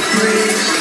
free.